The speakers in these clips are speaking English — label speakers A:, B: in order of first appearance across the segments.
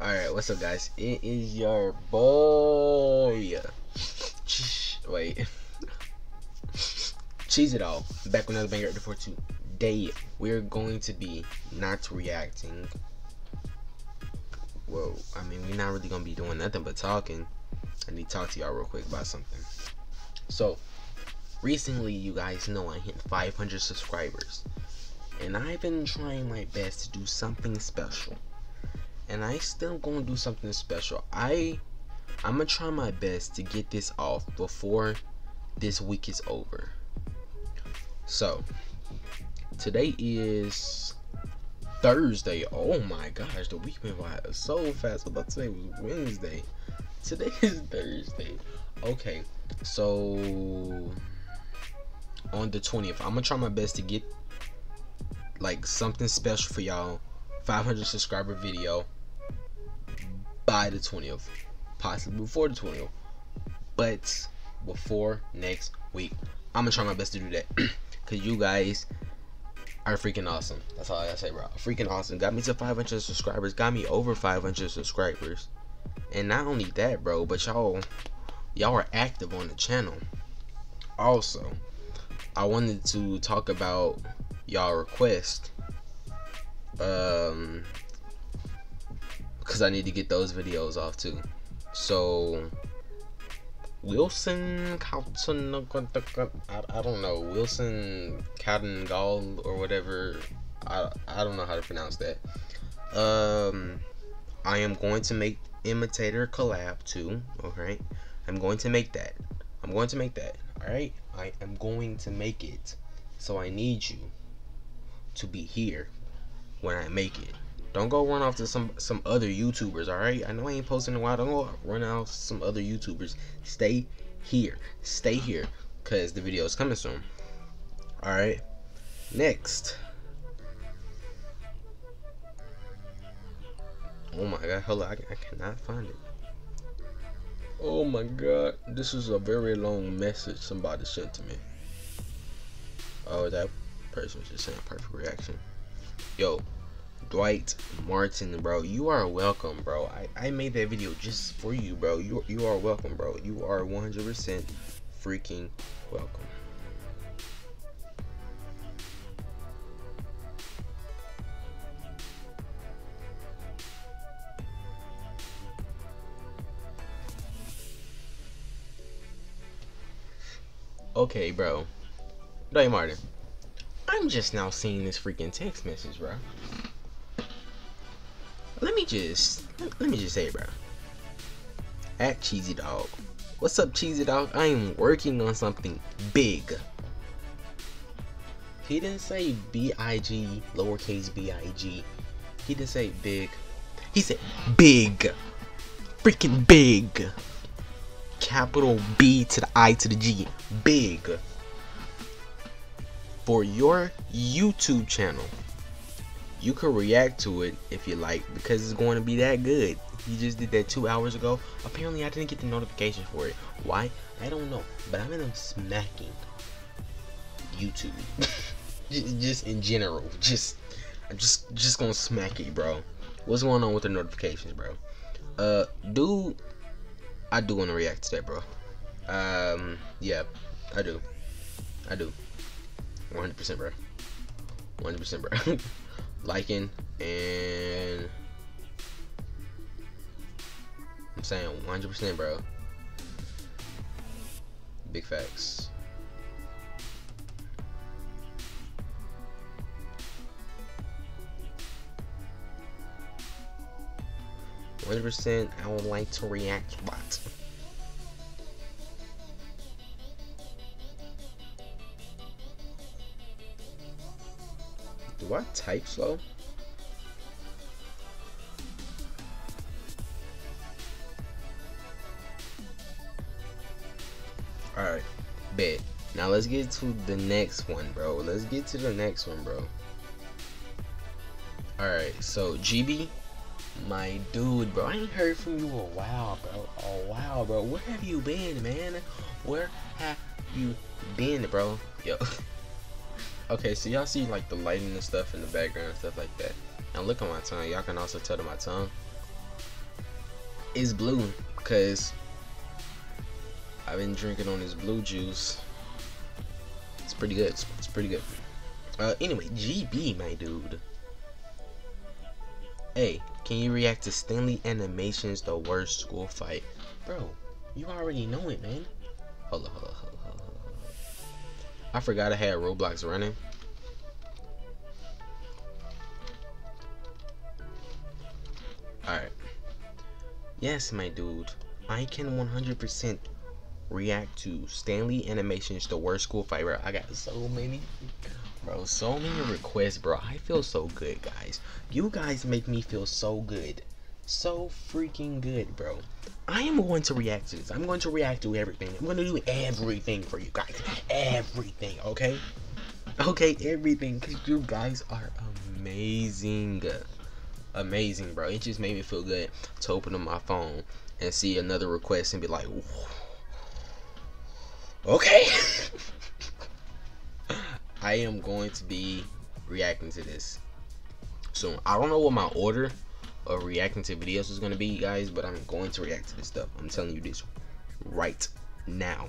A: Alright, what's up guys? It is your boy. Wait. Cheese it all. Back with another banger for today. We're going to be not reacting. Whoa, I mean we're not really gonna be doing nothing but talking. I need to talk to y'all real quick about something. So recently you guys know I hit 500 subscribers. And I've been trying my best to do something special and I still gonna do something special. I I'm gonna try my best to get this off before this week is over. So today is Thursday. Oh my gosh, the week went by so fast. I thought today was Wednesday. Today is Thursday. Okay, so on the 20th, I'm gonna try my best to get like something special for y'all 500 subscriber video by the 20th, possibly before the 20th, but before next week. I'm gonna try my best to do that because you guys are freaking awesome. That's all I gotta say, bro. Freaking awesome. Got me to 500 subscribers. Got me over 500 subscribers. And not only that, bro, but y'all, y'all are active on the channel. Also, I wanted to talk about y'all request. Um, because I need to get those videos off too. So Wilson Cotton, I, don't know Wilson Cotton Gall or whatever. I I don't know how to pronounce that. Um, I am going to make Imitator collab too. Okay, I'm going to make that. I'm going to make that. All right, I am going to make it. So I need you to be here when I make it. Don't go run off to some some other YouTubers, all right? I know I ain't posting in a while. Don't go run off some other YouTubers. Stay here. Stay here, cause the video is coming soon. All right. Next. Oh my god, hold on, I, I cannot find it. Oh my god, this is a very long message somebody sent to me. Oh, that person just saying a perfect reaction. Yo, Dwight Martin, bro. You are welcome, bro. I, I made that video just for you, bro. You, you are welcome, bro. You are 100% freaking welcome. Okay, bro. Dwight Martin. I'm just now seeing this freaking text message, bro let me just let me just say, bro. At Cheezy Dog, what's up, Cheezy Dog? I am working on something big. He didn't say B I G lowercase B I G. He didn't say big. He said big, freaking big. Capital B to the I to the G, big. For your YouTube channel you could react to it if you like because it's going to be that good. He just did that two hours ago. Apparently, I didn't get the notification for it. Why? I don't know. But I'm in them smacking YouTube. just in general. Just, I'm just, just gonna smack it, bro. What's going on with the notifications, bro? Uh, dude, I do want to react to that, bro. Um, yeah, I do. I do. 100%, bro. 100%, bro. liking and I'm saying 100% bro big facts hundred percent. I would like to react. What? Do I type slow? Alright, bet. Now let's get to the next one, bro. Let's get to the next one, bro. Alright, so GB, my dude, bro. I ain't heard from you a while, bro. Oh wow, bro. Where have you been, man? Where have you been, bro? Yo. Okay, so y'all see like the lighting and stuff in the background and stuff like that. And look at my tongue. Y'all can also tell to my tongue. is blue because I've been drinking on this blue juice. It's pretty good. It's, it's pretty good. Uh, anyway, GB, my dude. Hey, can you react to Stanley Animation's The Worst School Fight? Bro, you already know it, man. Hold on, hold on, hold on, I forgot I had Roblox running. Alright. Yes, my dude. I can 100% react to Stanley Animation's The Worst School Fight, bro. I got so many bro. So many requests, bro. I feel so good, guys. You guys make me feel so good. So freaking good, bro. I am going to react to this. I'm going to react to everything. I'm going to do everything for you guys. Everything, okay? Okay, everything. Because you guys are amazing. Amazing, bro. It just made me feel good to open up my phone and see another request and be like, okay. I am going to be reacting to this soon. I don't know what my order of reacting to videos is going to be, guys, but I'm going to react to this stuff. I'm telling you this right now.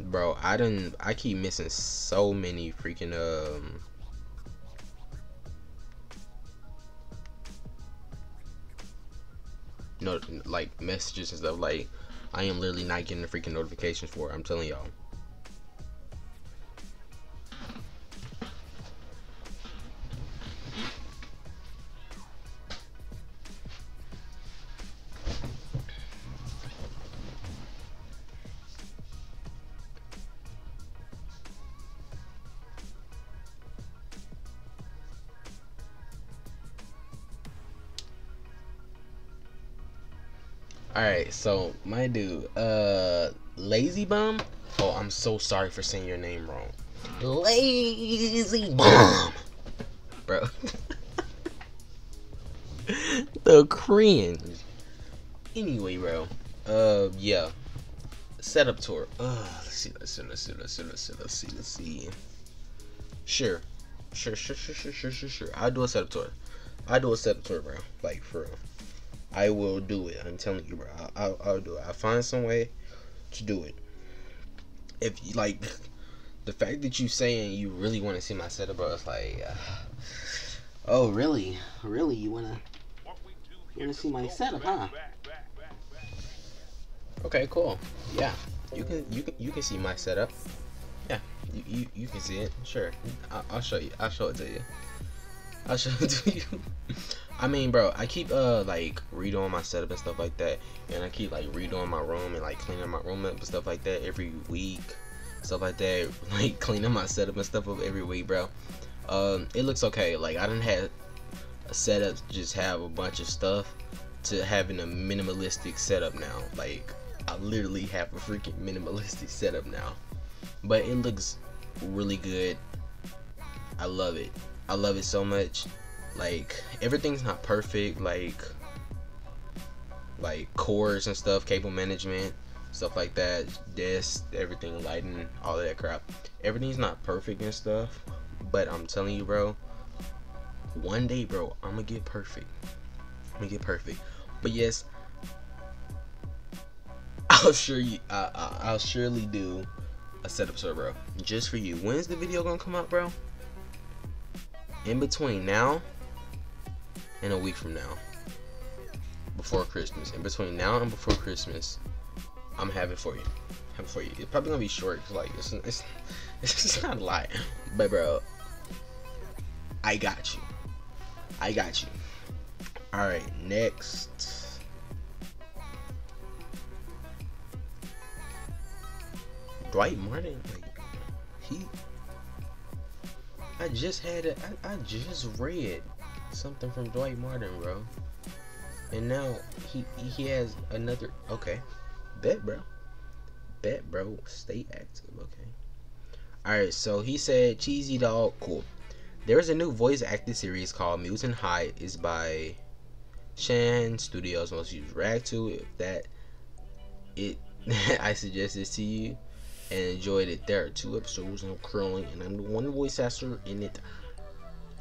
A: Bro, I didn't. I keep missing so many freaking um. No, like messages and stuff. Like I am literally not getting the freaking notifications for it. I'm telling y'all. Alright, so my dude, uh Lazy Bum. Oh, I'm so sorry for saying your name wrong. Lazy Bum. Bro. the cringe. Anyway, bro. Uh yeah. Setup tour. Uh let's see, let's see, let's see, let's see, let's see, let's see, let's see. Sure. Sure, sure, sure, sure, sure, sure, sure. I'll do a setup tour. I'll do a setup tour, bro. Like for real. I will do it. I'm telling you, bro. I'll, I'll, I'll do it. I'll find some way to do it. If like, the fact that you're saying you really want to see my setup, bro, it's like, uh, oh, really, really, you wanna, you wanna see my setup, huh? Okay, cool. Yeah, you can, you can, you can see my setup. Yeah, you, you, you can see it. Sure, I'll, I'll show you. I'll show it to you. I'll to you. I mean, bro, I keep uh like redoing my setup and stuff like that, and I keep like redoing my room and like cleaning my room up and stuff like that every week, stuff like that. Like cleaning my setup and stuff up every week, bro. Um, it looks okay. Like I didn't have a setup to just have a bunch of stuff to having a minimalistic setup now. Like I literally have a freaking minimalistic setup now, but it looks really good. I love it. I love it so much. Like everything's not perfect like like cords and stuff cable management stuff like that desk everything lighting all that crap. Everything's not perfect and stuff but i'm telling you bro one day bro i'm gonna get perfect. I'm gonna get perfect. But yes i'll sure you I, I, i'll surely do a setup server bro. Just for you. When's the video gonna come out bro in between now and a week from now. Before Christmas. And between now and before Christmas, I'm having for you. Have it for you. It's probably gonna be short, cause like it's it's it's not a lot. But bro, I got you. I got you. All right, next. Dwight Martin, like he. I just had it. I, I just read something from Dwight Martin, bro. And now he he has another. Okay, bet, bro. Bet, bro. Stay active. Okay. All right. So he said, "Cheezy dog, cool." There is a new voice acting series called Mutant High. is by Shan Studios. Most you react to if that it. I suggest this to you and enjoyed it. There are two episodes. I'm curling, and I'm the one voice actor in it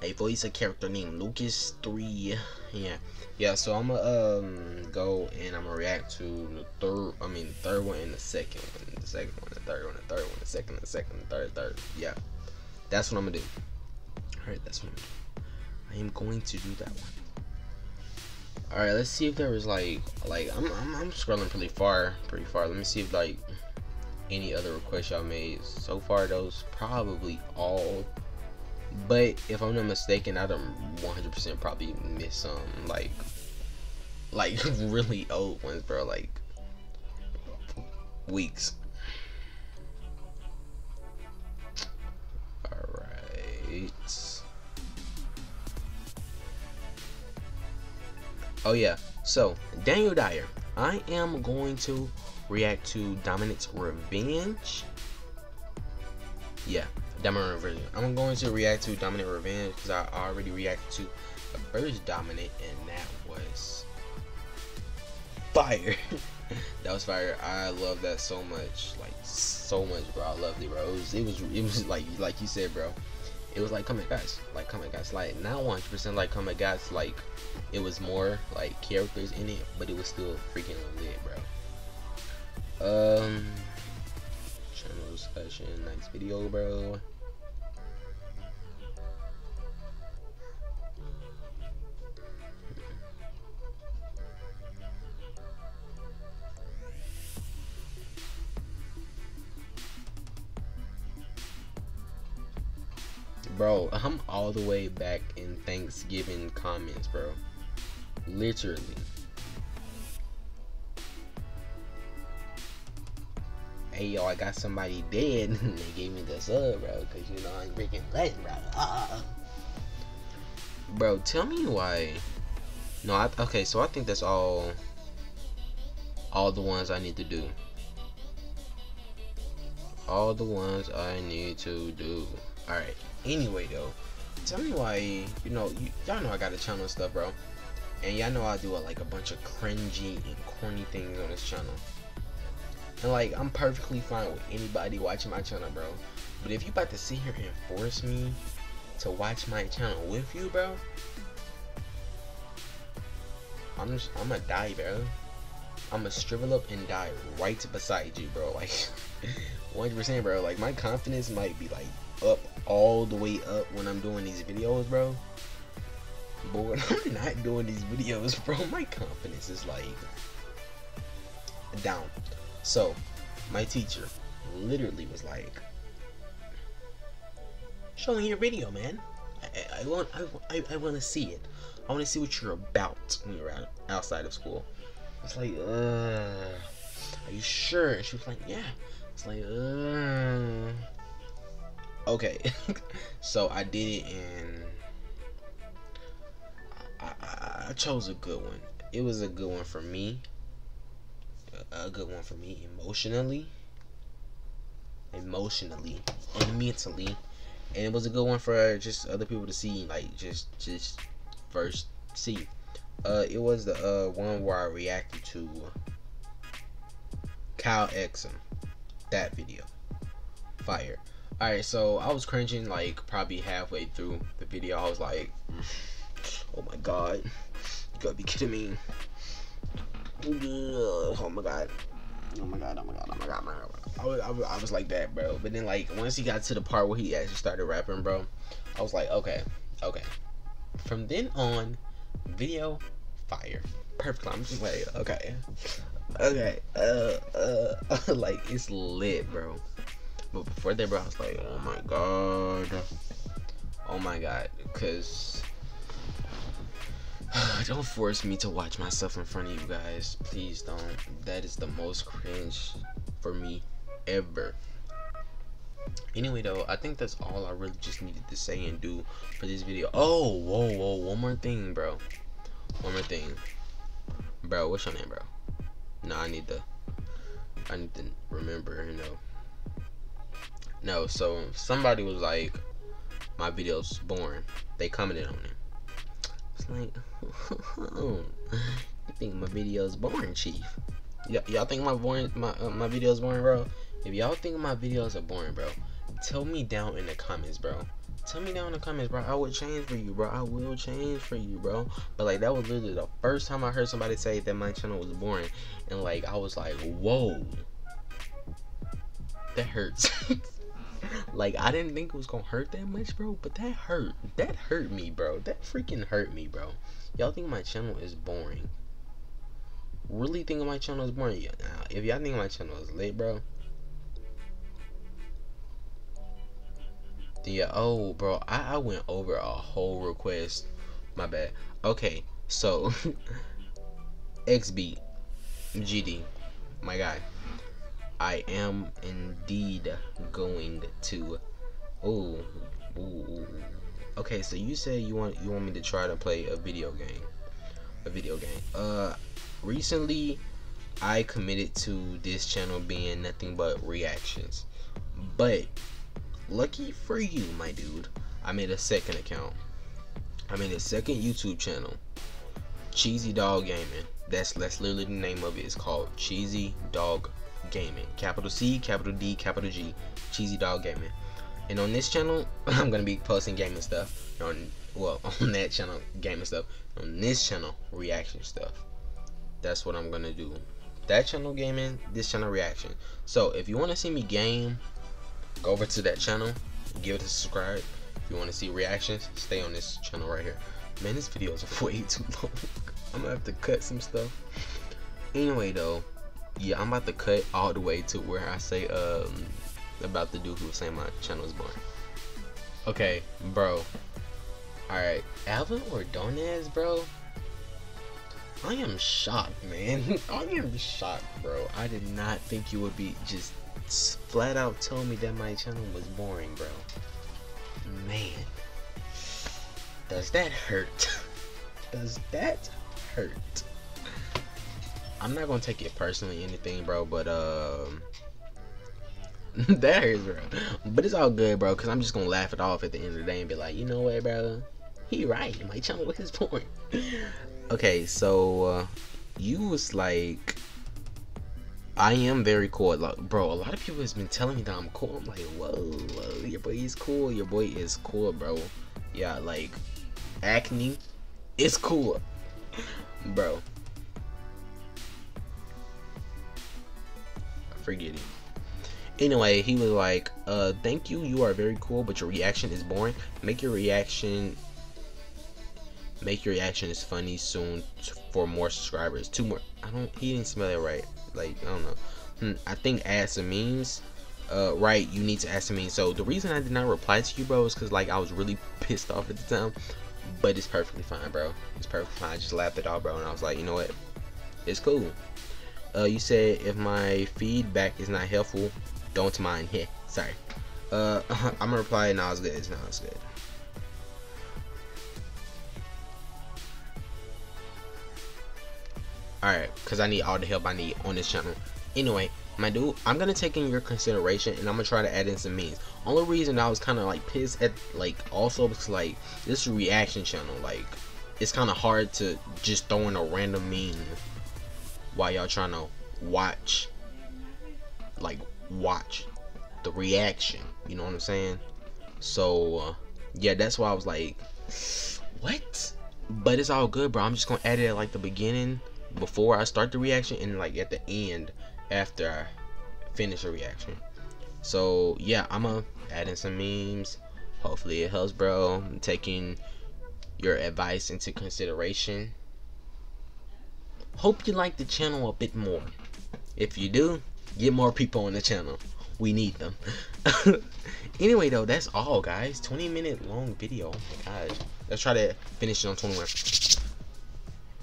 A: a voice a character named Lucas three. Yeah, yeah. So I'm gonna um go and I'm gonna react to the third. I mean, the third one and the second one, the second one, the third one, the third one, the second, the second, the third, third. Yeah, that's what I'm gonna do. All right, that's what I'm. Doing. I am going to do that one. All right, let's see if there was like like I'm I'm, I'm scrolling pretty far, pretty far. Let me see if like any other requests y'all made so far. Those probably all but if I'm not mistaken, I don't 100% probably miss some like like really old ones, bro. Like weeks. All right. Oh yeah. So Daniel Dyer, I am going to react to Dominant's Revenge. Yeah, Dominant Revenge. I'm going to react to Dominant Revenge because I already reacted to the first Dominant and that was fire. that was fire. I love that so much, like so much, bro. I loved it, bro. It was, it was, it was like, like you said, bro. It was like Come Guys, like Come Guys, like not 100% like Come Guys, like it was more like characters in it, but it was still freaking lit, bro. Um, channel discussion, next video, bro. Bro, I'm all the way back in Thanksgiving comments, bro. Literally. Hey, yo, I got somebody dead. and they gave me the sub, bro, because, you know, I'm freaking lit, bro. Ah. Bro, tell me why. No, I, okay, so I think that's all, all the ones I need to do. All the ones I need to do. Alright. Anyway, though, tell me why, you know, y'all know I got a channel and stuff, bro. And y'all know I do a, like a bunch of cringy and corny things on this channel. And like, I'm perfectly fine with anybody watching my channel, bro. But if you about to sit here and force me to watch my channel with you, bro, I'm just, I'm gonna die, bro. I'm gonna shrivel up and die right beside you, bro. Like, 100%, bro. Like, my confidence might be like up all the way up when I'm doing these videos, bro. But when I'm not doing these videos, bro, my confidence is like down. So, my teacher literally was like, "Show me your video, man. I, I want, I, I, I want to see it. I want to see what you're about when you're out, outside of school." It's like, are you sure? And she was like, yeah. It's like, okay so i did it and I, I, I, chose a good one it was a good one for me a good one for me emotionally. Emotionally and mentally. And it was a good one for just other people to see like just just first see. Uh it was the uh one where i reacted to Kyle Exum. That video. Fire. Alright, so I was cringing like probably halfway through the video. I was like, oh my god, you gotta be kidding me. Oh my god. Oh my god, oh my god, oh my god, oh my god. I was, I was, I was like that, bro. But then, like, once he got to the part where he actually started rapping, bro, I was like, okay, okay. From then on, video fire. Perfect. I'm just like, okay, okay, uh, uh, like, it's lit, bro. But before that, bro, I was like, oh my god. Oh my god. Because. don't force me to watch myself in front of you guys. Please don't. That is the most cringe for me ever. Anyway, though, I think that's all I really just needed to say and do for this video. Oh, whoa, whoa, one more thing, bro. One more thing. Bro, what's your name, bro? No, I need to, I need to remember, you know. No, so somebody was like, my video's boring. They commented on it. Like, you think my video's boring, chief? y'all think my boring my uh, my videos boring, bro? If y'all think my videos are boring, bro, tell me down in the comments, bro. tell me down in the comments, bro. I would change for you, bro. I will change for you, bro. But like that was literally the first time I heard somebody say that my channel was boring, and like I was like, whoa, that hurts. like I didn't think it was gonna hurt that much, bro. But that hurt. That hurt me, bro. That freaking hurt me, bro. Y'all think my channel is boring? Really think my channel is boring? Yeah, uh, nah, if y'all think my channel is lit, bro. Yeah, oh, bro, I, I went over a whole request. My bad. Okay, so XB GD, my guy. I am indeed going to. Oh, okay. So you said you want you want me to try to play a video game, a video game. Uh, recently, I committed to this channel being nothing but reactions, but lucky for you, my dude, I made a second account. I made a second YouTube channel, Cheezy Dog Gaming. That's that's literally the name of it. It's called Cheezy Dog Gaming. Capital C, capital D, capital G. Cheezy Dog Gaming. And on this channel, I'm gonna be posting gaming stuff. On well, on that channel, gaming stuff. On this channel, reaction stuff. That's what I'm gonna do. That channel gaming, this channel reaction. So if you want to see me game go over to that channel, give it a subscribe. If you want to see reactions, stay on this channel right here. Man, this video is way too long. I'm gonna have to cut some stuff. Anyway, though, yeah, I'm about to cut all the way to where I say um about the dude who was saying my channel is boring. Okay, bro. Alright, Alvin or Ordonez, bro. I am shocked, man. I am shocked, bro. I did not think you would be just flat out told me that my channel was boring, bro. Man. Does that hurt? Does that hurt? I'm not gonna take it personally, anything, bro, but, um. that hurts, bro. But it's all good, bro, because I'm just gonna laugh it off at the end of the day and be like, you know what, bro? He right. My channel with his boring. okay, so, uh, you was like I am very cool. Like, bro, a lot of people has been telling me that I'm cool. I'm like, whoa, whoa, your boy is cool. Your boy is cool, bro. Yeah, like, acne it's cool, bro. Forget it. Anyway, he was like, uh, thank you, you are very cool, but your reaction is boring. Make your reaction make your reaction is funny soon for more subscribers. Two more. I don't. He didn't spell it right like I don't know. Hmm, I think add some memes. Uh, right, you need to some memes. So the reason I did not reply to you, bro, is because like I was really pissed off at the time. But it's perfectly fine, bro. It's perfectly fine. I just laughed it off, bro, and I was like, you know what? It's cool. Uh, you said if my feedback is not helpful, don't mind. Yeah, sorry. Uh, I'm gonna reply. Now it's good. Now it's good. Alright, because I need all the help I need on this channel. Anyway, my dude, I'm gonna take in your consideration and I'm gonna try to add in some memes. Only reason I was kind of like pissed at like also because like this reaction channel. Like it's kind of hard to just throw in a random meme while y'all trying to watch like watch the reaction. You know what I'm saying? So uh, yeah, that's why I was like, what? But it's all good, bro. I'm just gonna add it at like the beginning before I start the reaction and like at the end after I finish a reaction. So yeah, I'm gonna add in some memes. Hopefully it helps, bro. I'm taking your advice into consideration. Hope you like the channel a bit more. If you do, get more people on the channel. We need them. anyway though, that's all guys. 20 minute long video. Oh my gosh. Let's try to finish it on 21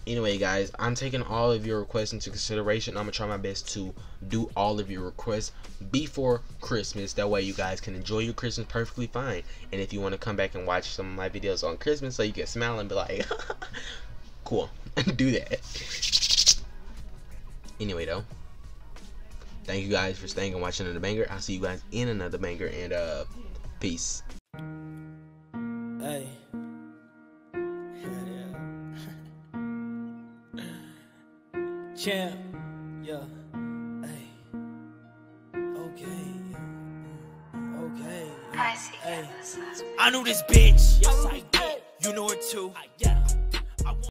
A: anyway guys i'm taking all of your requests into consideration i'm gonna try my best to do all of your requests before christmas that way you guys can enjoy your christmas perfectly fine and if you want to come back and watch some of my videos on christmas so you can smile and be like cool do that anyway though thank you guys for staying and watching another banger i'll see you guys in another banger and uh peace hey Champ, yeah, hey, okay, okay, hey.
B: I knew this bitch. Yes, I did. You know her too. Yeah.